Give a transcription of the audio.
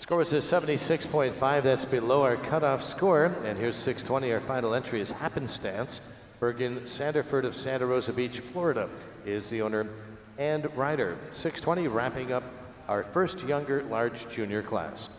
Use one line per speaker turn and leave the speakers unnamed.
Score is a 76.5. That's below our cutoff score. And here's 620. Our final entry is Happenstance. Bergen Sanderford of Santa Rosa Beach, Florida, is the owner and rider. 620 wrapping up our first younger large junior class.